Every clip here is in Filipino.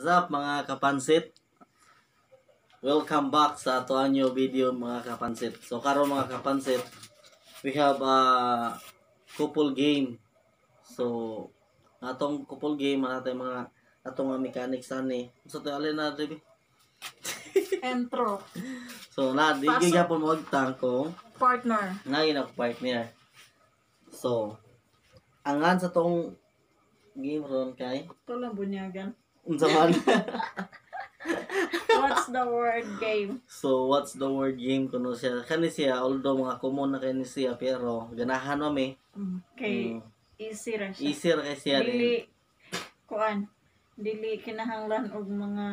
What's up mga kapansit? Welcome back sa ato new video mga kapansit. So karon mga kapansit, we have a couple game. So atong couple game natin mga atong mga mechanics ani. So to alin na diri. Intro. So na di gyapon mo tangko Partner. ngayon ako partner. So angan sa tong game ron kay Ito lang bunyagan. Unsa man. What's the word game? So, what's the word game kuno siya? Kani siya, although mga common na kani siya, pero ganahan mo mi. Okay. Mm. Easy ra siya. Easier kay siya Dili, kuan. Dili kinahanglan og mga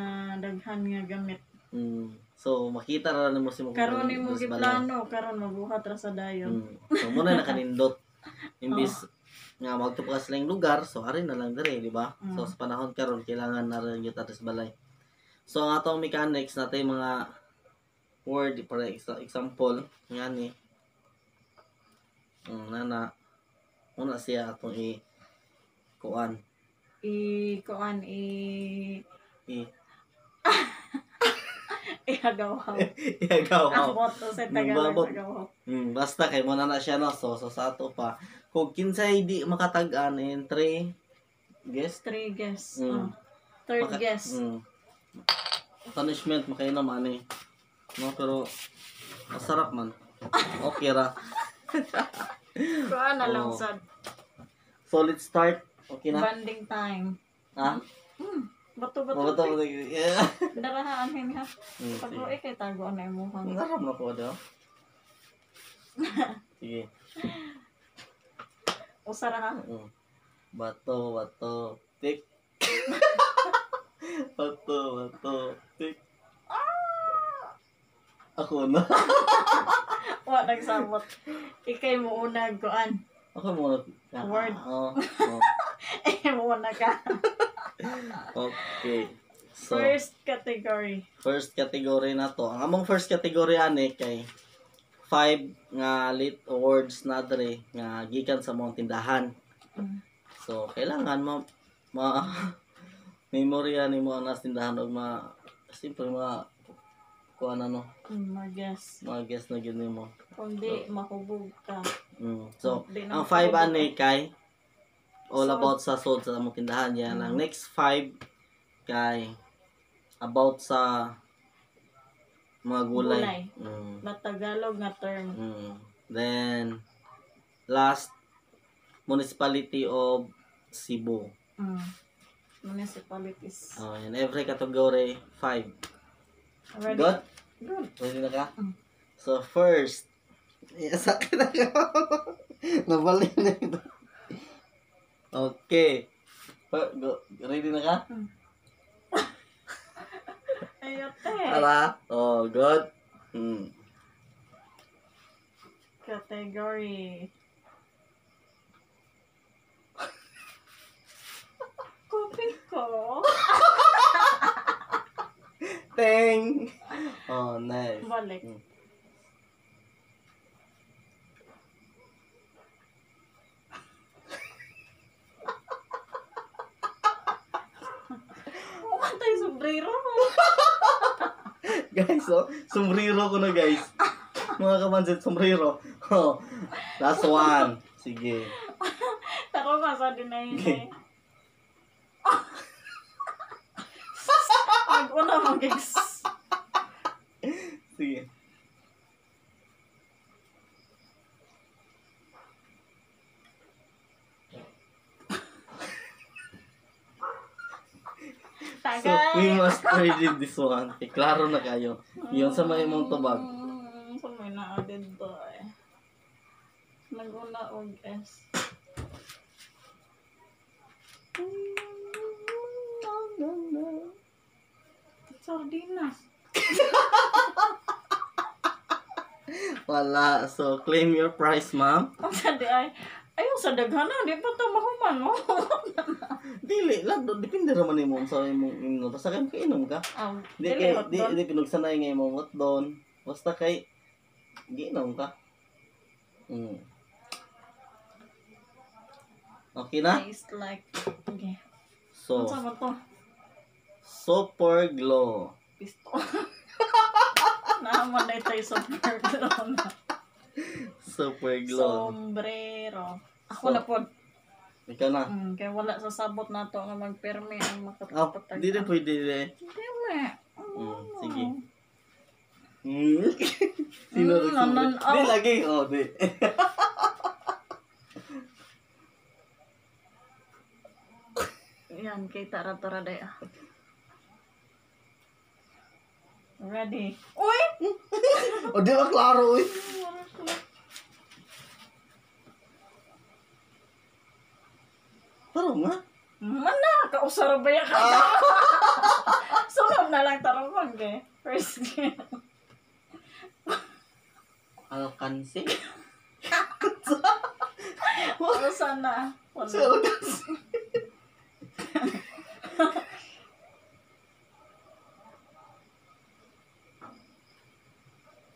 daghan nga gamit. Mm. So, makita ra nimo si mo Karon ano ni mo mas balay. giplano, karon mabuhat ra sa dayon. Mm. So, muna nakanindot. Imbis nga magtupas lang lugar, so ari na lang dire, di ba? Mm. So, sa panahon karon kailangan na rin yung tatis balay. So, ang atong mechanics natin mga word, para exa- example, nga ni, um, nana, una siya atong i, kuan, I kuan i i, ihagaw-haw. Iyagaw Ang boto sa Tagalog. Hmm, basta kay mo na na siya no. So, so sa ato pa. Kung kinsay di makatag-an in three, guess? Three guess. Mm. Oh. Third Maka- guess. Hmm. Punishment makay naman eh. No, pero masarap man. Okay ra. Kuan na lang Oh. sad. So, let's start. Okay na? Banding time. Ha? Hmm. Bato-bato. Mga to, yeah. Darahaan hin ha. Hmm, Pag sige. uwi kay tago na imo hang. Naram na ko daw. Sige. Usara ha. Mm. Bato, bato, tik. bato, bato, tik. Ako na. Wa nagsabot. Ikay mo una kuan. Ako muna. Word. Oo. oo. Eh mo una ka. Okay. So, First category. first category na to. Ang among first category ani kay five nga lit words na dre nga gikan sa mga tindahan. Mm. So, kailangan ma ma memorya ni mo nas tindahan og ma simple mga kuan ano, Mm, mag-guess. mga guess na gid nimo. Kung di mahubog ka. Mm. So, Di na ang five mahubog ani kay all Sod. about sa sod sa among tindahan yan. Mm. Ang next five kay about sa mga gulay. Gulay. Mm. Na Tagalog nga term. Mm. Then last municipality of Cebu. Mm. Municipalities. Oh, yan every category five. Ready? Good? Good. Ready na ka? Mm. So, first, yes, akin na ka. Nabalik na ito. Okay. Ready na ka? Ayote. Tara. Oh, good. Hmm. Category. Kopi ko. Teng. Oh, nice. Balik. Mm. Umantay sombrero mo. Guys, oh, sombrero ko na, guys. Mga kamansit, sombrero. Oh, last one. Sige. Taro ka sa din na yun eh. Mag-una mo guys. Sige. So, we Tagay. must read this one. Eh, klaro na kayo. Yun sa may mong tubag. Mm, Sa may naadid to eh. Nag-una og S. Sardinas. Wala. So, claim your prize, ma'am. Ang sadi ay, ayun sa daghana, di pa ito mahuman, no? Dili, lang, depende raman ni mo sa imong inom. Basta kay kainom ka. Ah, Di kay di di pinagsanay nga imong hot doon. Basta kay giinom ka. Mm. Okay na? Taste like, okay. So, Ano ba to? Super Glow. Pisto. Naman na ito yung super glow na. Super Glow. Sombrero. Ako So- na po. Ikaw na. Mm, kaya wala sa sabot na to nga magpermi ang Ah, makapatag. di rin pwede rin. Permi. Mm, sige. Hmm. Sino Mm, rin nanan- Di oh. lagi. Oh, di. Yan, kay tara-tara day ah. Ready? Uy! oh, di ba klaro, uy. Taro nga. Mana, kausar ba yan ka? Sunod na lang tarong kay. First game. Alkansi? Ano sana? Wala. Si Alkansi.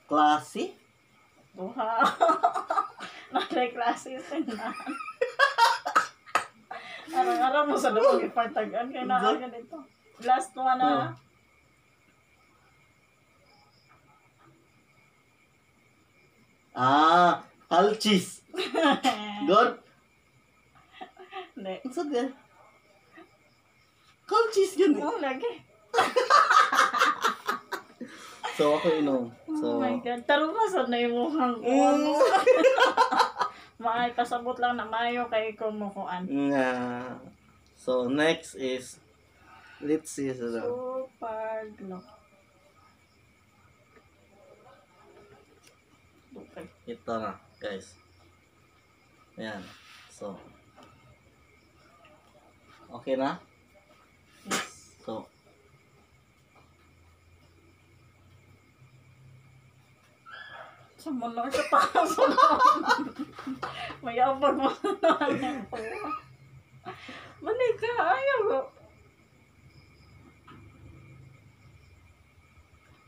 Klase? Buha. Naday klase na. Arang-arang mo sa damang ipagtagan. Kaya na ganito. Last one Oh. na. Ah, Kalchis. Good? Hindi. Ang sad yan. Kalchis yan eh. Oh, lagi. So, ako inom. So, oh my God. Taro na sa na yung mukhang ko. Mm. Maay, pasabot lang na mayo kay kumukuan. nga. so, next is, let's see. So, Super glow. Okay. ito na, guys. Ayan. So, okay na? Yes. So, Sa muna sa taas mo. Mayabag mo na lang po. Mali ka, ayaw ko.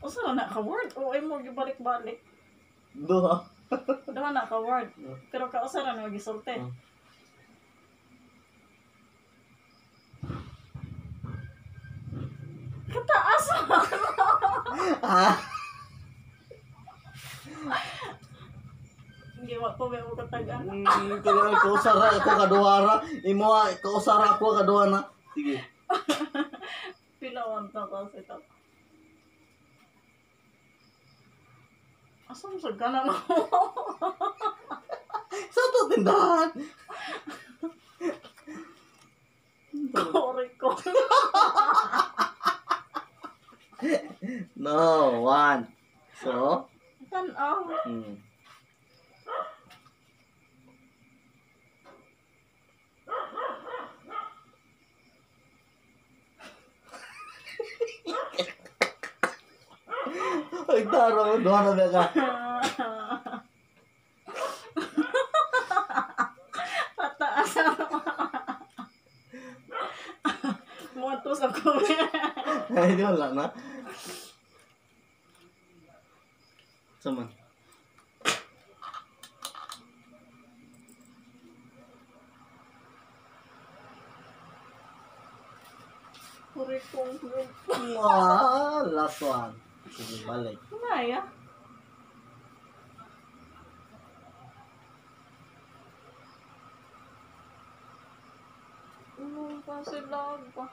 O saan na ka-word? O ay mo gibalik-balik. duha. Dawa na ka-word. Pero kausara na magisulti. Oh. Kataas mo! Ah! Mo po may mo katagan. Mm, kailangan kausara ako kaduhara. Imo ah, kausara ako kaduha na. Sige. Pilawan na kasi ito. Asam sa ganan ako. Sa to tindahan. Kore ko. No, one. So, Tanaw. hmm. Ay, taro, duha na ba ka? Pataas ako. Muwatos ako. Ay, di wala na. Saman. Kore ko. Ah, last one. Sige, balik. Kumaya. Ano kasi lag pa?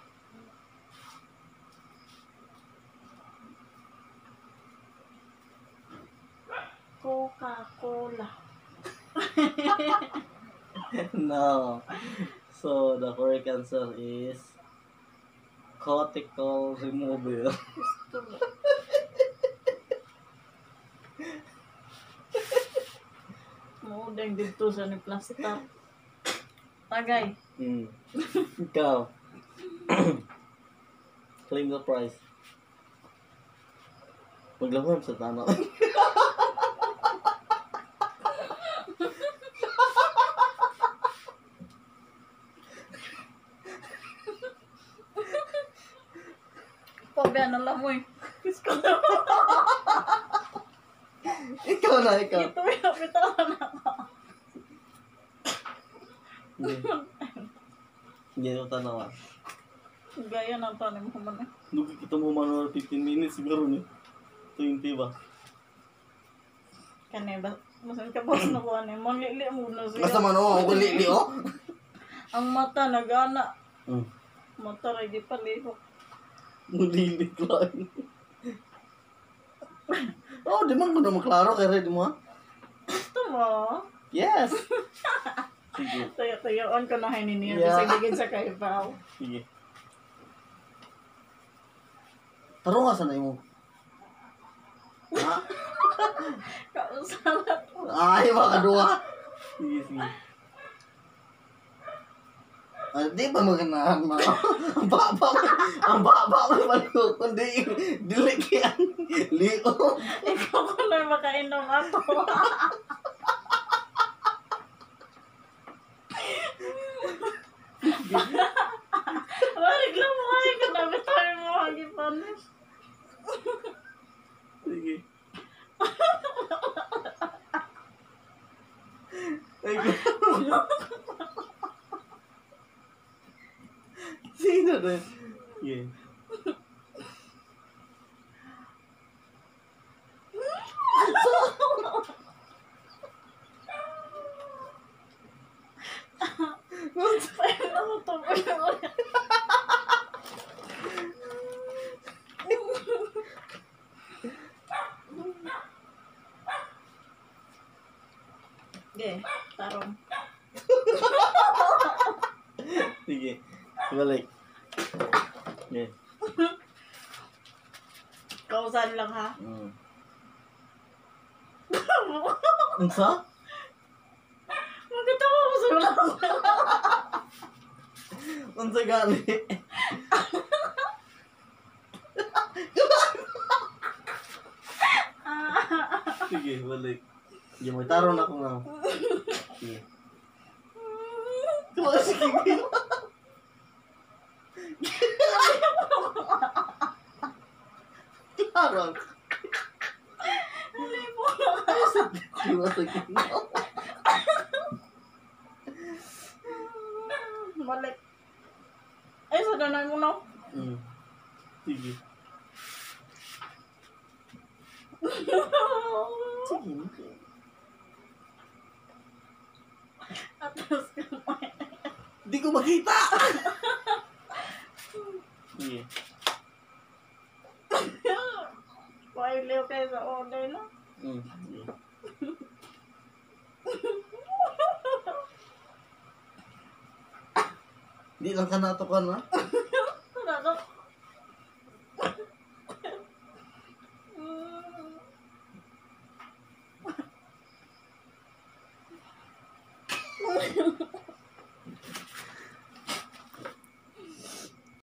Coca-Cola. no. So, the correct answer is cortical removal. Maudeng dito sa ni plaster. Tagay. Hmm. Ikaw. Claim the prize. Maglamam sa tanong. Pabiyan na lang mo eh. Ikaw na, ikaw. Ito yung bitawan na. Hindi. Mo tanawan. Gaya ng tanim mo man eh. Lugi kita mo man 15 minutes siguro ni. 20 ba? Kani ba? Masan ka boss na ko ani. Manlili mo na siya. Basta man oh, ako oh. Ang mata nagana. Hmm. Mata di palihok. Mulilit lang. oh, di man ko na maklaro kay ready mo. Gusto mo? Yes. Sige, Tayo-tayoon ko na hinin niya. Yeah. Kasi bigin sa kaibaw. sige. Taro nga sanay mo. Ha? Kausalat mo. Ay, mga kadua. Sige, sige. Ah, di ba maganahan mo? ang baba mo, ang baba mo naman ko, kundi dili kaya lio. Ikaw ko na makainom ato. Warig lang mo ay ka na bitay mo hagipanis. Sige. Sino na? Yeah. Paano mo to? Okay, tarong. Sige. Balik. Yeah. Kausan lang ha. Mm. Unsa? Magkatawa mo sa ulang. Unsa gali? Sige, balik. Sige, may taro na ko nga. Tuwa sige. Taro. Tuwa sige. Balik. Ay, sa danay mo na. Mm. Sige. Sige. Atas kamay. Di ko makita. Sige. Pailiw kayo sa order na. Mm. Sige. Di lang ka nato ka na.